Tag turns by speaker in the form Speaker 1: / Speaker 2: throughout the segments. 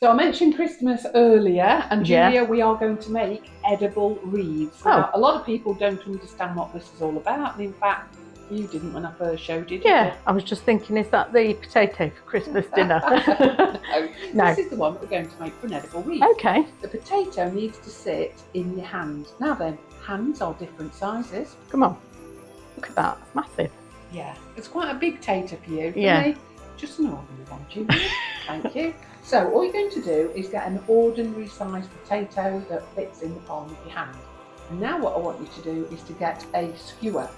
Speaker 1: So I mentioned Christmas earlier, and
Speaker 2: Yeah.
Speaker 1: Julia, we are going to make edible wreaths.
Speaker 2: Oh.
Speaker 1: Now, a lot of people don't understand what this is all about, and in fact, you didn't when I first showed you. did
Speaker 2: Yeah, I was just thinking, is that the potato for Christmas dinner?
Speaker 1: you?
Speaker 2: No.
Speaker 1: This is the one that we're going to make for an edible wreath.
Speaker 2: okay.
Speaker 1: The potato needs to sit in your hand. Now then, hands are different sizes.
Speaker 2: Come on. Look at that. Massive.
Speaker 1: Yeah, it's quite a big tater for you.
Speaker 2: Yeah.
Speaker 1: just an ordinary one, Julia. Thank you. So all you're going to do is get an ordinary sized potato that fits in the palm of your hand. And now what I want you to do is to get a skewer.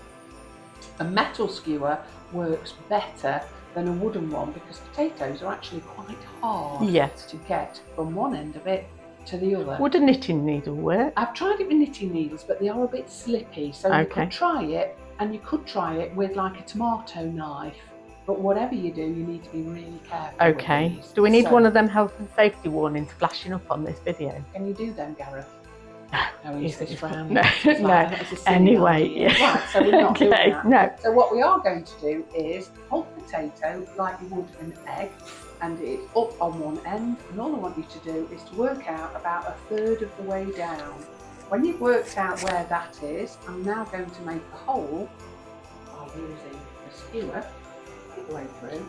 Speaker 1: A metal skewer works better than a wooden one because potatoes are actually quite hard
Speaker 2: Yes.
Speaker 1: to get from one end of it to the other.
Speaker 2: Would a knitting needle work?
Speaker 1: I've tried it with knitting needles, but they are a bit slippy. So you could try it, and you could try it with like a tomato knife. But whatever you do, you need to be really careful.
Speaker 2: Okay. Do we need
Speaker 1: So,
Speaker 2: one of them health and safety warnings flashing up on this video?
Speaker 1: Can you do them, Gareth? Oh, no,
Speaker 2: Yes,
Speaker 1: he's just
Speaker 2: it's-
Speaker 1: frowning.
Speaker 2: no,
Speaker 1: like,
Speaker 2: no.
Speaker 1: that was a silly
Speaker 2: Anyway, yeah.
Speaker 1: Right, so we're not doing
Speaker 2: okay.
Speaker 1: that.
Speaker 2: No.
Speaker 1: So what we are going to do is hold the potato like you would an egg, and it's up on one end. And all I want you to do is to work out about a third of the way down. When you've worked out where that is, I'm now going to make a hole oh, by using a skewer way through,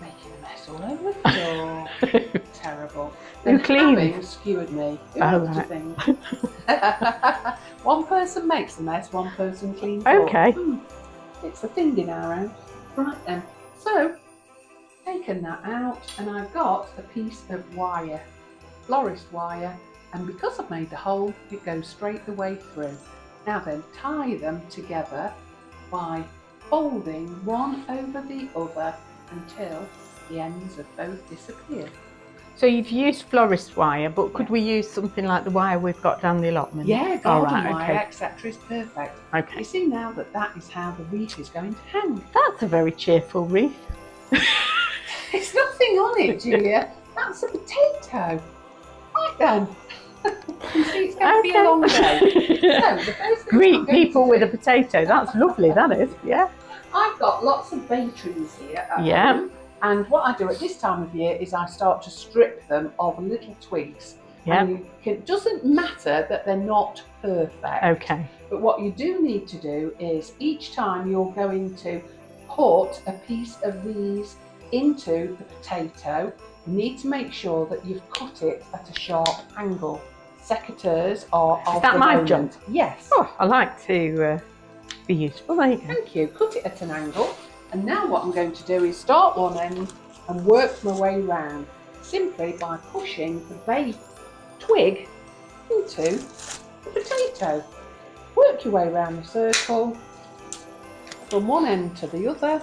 Speaker 1: making a mess all over the floor. Terrible.
Speaker 2: Who
Speaker 1: Then
Speaker 2: cleaned?
Speaker 1: having skewered me. Who
Speaker 2: Oh,
Speaker 1: wants to
Speaker 2: right.
Speaker 1: think? one person makes a mess, one person cleans.
Speaker 2: Okay.
Speaker 1: Hmm, It's a thing in our house. Right then. So, taken that out, and I've got a piece of wire, florist wire, and because I've made the hole, it goes straight the way through. Now then, tie them together by folding one over the other until the ends have both disappeared.
Speaker 2: So you've used florist wire, but could we use something like the wire we've got down the allotment?
Speaker 1: Yeah,
Speaker 2: All
Speaker 1: garden
Speaker 2: right,
Speaker 1: wire,
Speaker 2: okay.
Speaker 1: etc. is perfect.
Speaker 2: Okay.
Speaker 1: You see now that that is how the wreath is going to hang.
Speaker 2: That's a very cheerful wreath.
Speaker 1: There's nothing on it, Julia. That's a potato. Right then. you see, it's going to be a long day. So, the first thing I'm
Speaker 2: Greet people with a potato. That's lovely, that is. Yeah.
Speaker 1: I've got lots of bay trees here. At
Speaker 2: Yeah.
Speaker 1: home, and what I do at this time of year is I start to strip them of little twigs.
Speaker 2: Yeah.
Speaker 1: And can, it doesn't matter that they're not perfect.
Speaker 2: Okay.
Speaker 1: But what you do need to do is each time you're going to put a piece of these into the potato, you need to make sure that you've cut it at a sharp angle. Secateurs are of
Speaker 2: that my
Speaker 1: moment.
Speaker 2: job?
Speaker 1: Yes.
Speaker 2: Oh, I like to uh, be useful.
Speaker 1: Thank you. Cut it at an angle. And now what I'm going to do is start one end and work my way round simply by pushing the bay twig into the potato. Work your way around the circle from one end to the other.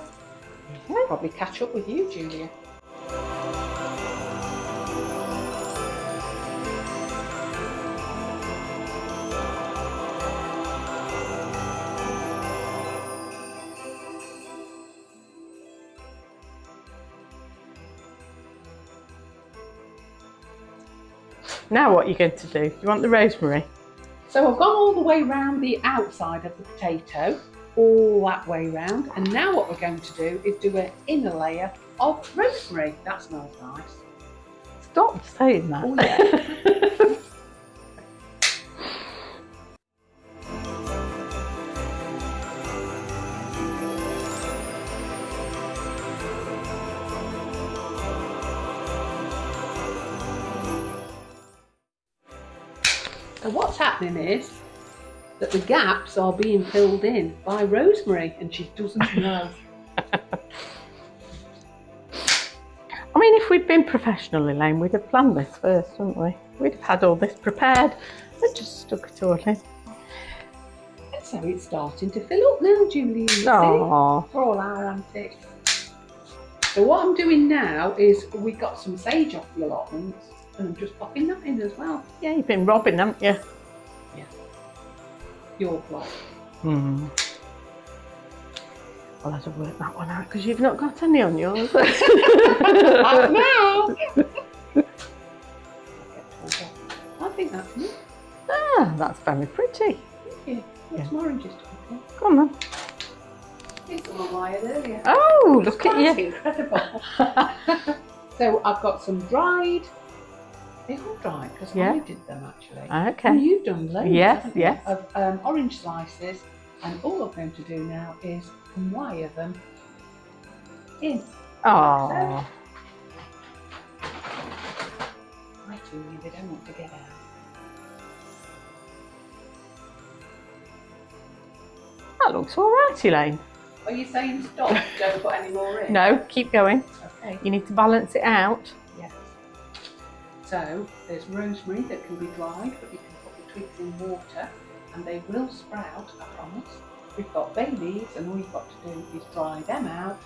Speaker 1: I'll probably catch up with you, Julia.
Speaker 2: Now what are you going to do? You want the rosemary?
Speaker 1: So I've gone all the way round the outside of the potato, all that way round. And now what we're going to do is do an inner layer of rosemary. That smells nice.
Speaker 2: Stop saying that.
Speaker 1: Oh, yeah. So what's happening is that the gaps are being filled in by Rosemary and she doesn't know.
Speaker 2: I mean, if we'd been professional, Elaine, we'd have planned this first, wouldn't we? We'd have had all this prepared and just stuck it all in.
Speaker 1: And so it's starting to fill up now, Julie.
Speaker 2: Aww.
Speaker 1: For all our antics. So what I'm doing now is we got some sage off the allotments and just popping that in as well.
Speaker 2: Yeah, you've been robbing, haven't you?
Speaker 1: Your plot.
Speaker 2: Hmm. I'll have to work that one out because you've not got any on yours.
Speaker 1: Right now. I think that's me.
Speaker 2: ah, that's very pretty.
Speaker 1: Thank you. Got
Speaker 2: Yeah.
Speaker 1: some oranges talking.
Speaker 2: Come on.
Speaker 1: Here's the one wired earlier.
Speaker 2: Oh, look at you.
Speaker 1: incredible. So I've got some dried. They're all dried because
Speaker 2: Yeah.
Speaker 1: I did them actually.
Speaker 2: Okay.
Speaker 1: And you've done loads,
Speaker 2: Yes, yes.
Speaker 1: of um, orange slices, and all I'm going to do now is wire them in.
Speaker 2: Oh,
Speaker 1: I too you, they don't want to get out.
Speaker 2: that looks all right, Elaine.
Speaker 1: Are you saying stop? don't put any more in.
Speaker 2: No, keep going.
Speaker 1: Okay.
Speaker 2: You need to balance it out.
Speaker 1: So there's rosemary that can be dried, but you can put the twigs in water and they will sprout, I promise. We've got bay leaves and all you've got to do is dry them out.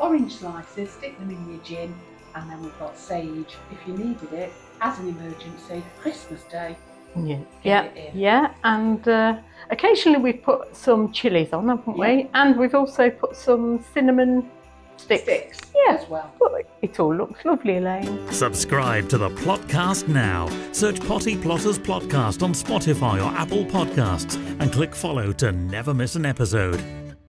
Speaker 1: Orange slices, stick them in your gin, and then we've got sage if you needed it as an emergency. Christmas Day.
Speaker 2: Yeah, yeah, yeah. And uh, occasionally we've put some chilies on, haven't we? And we've also put some cinnamon sticks.
Speaker 1: Sticks
Speaker 2: Yeah.
Speaker 1: as well.
Speaker 2: But it all looks lovely, Elaine.
Speaker 3: Subscribe to the Plotcast now. Search Potty Plotters Plotcast on Spotify or Apple Podcasts and click follow to never miss an episode.